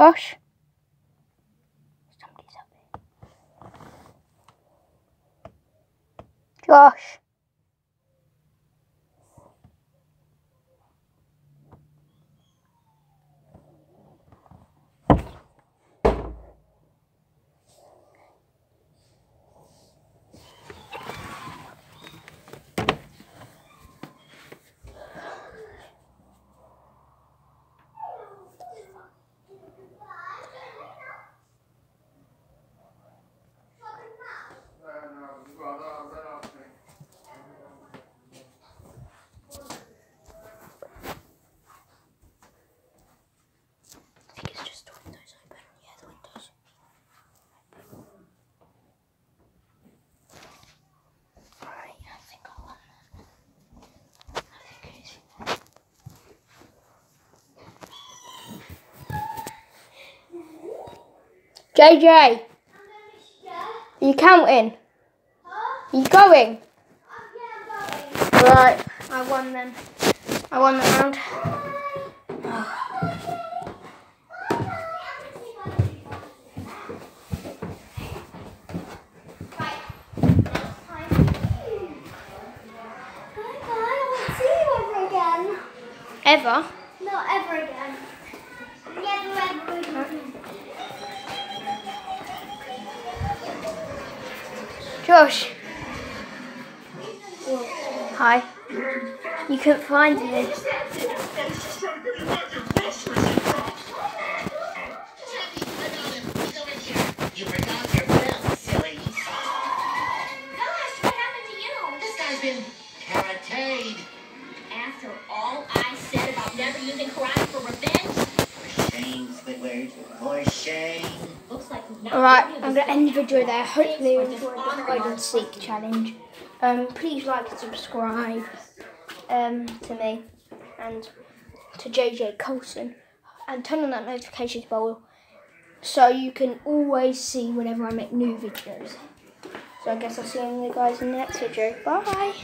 Josh? Somebody's up? I think it's just the windows open. Yeah, the windows. Right, I think I want that. I think it's. JJ, are you counting? Are you going? Right, I won then. I won the round. Ever? Not see you ever again. Ever? Not ever again. Never ever again. Josh. Hi. You couldn't find karateed. After all I said about never using karate for revenge, For shame, Squidward. For shame. Looks like not Alright, I'm going to end the video there. Hopefully you enjoyed the hide and seek challenge. Um, please like and subscribe um, to me and to JJ Colson and turn on that notifications bell so you can always see whenever I make new videos. So I guess I'll see you guys in the next video. Bye!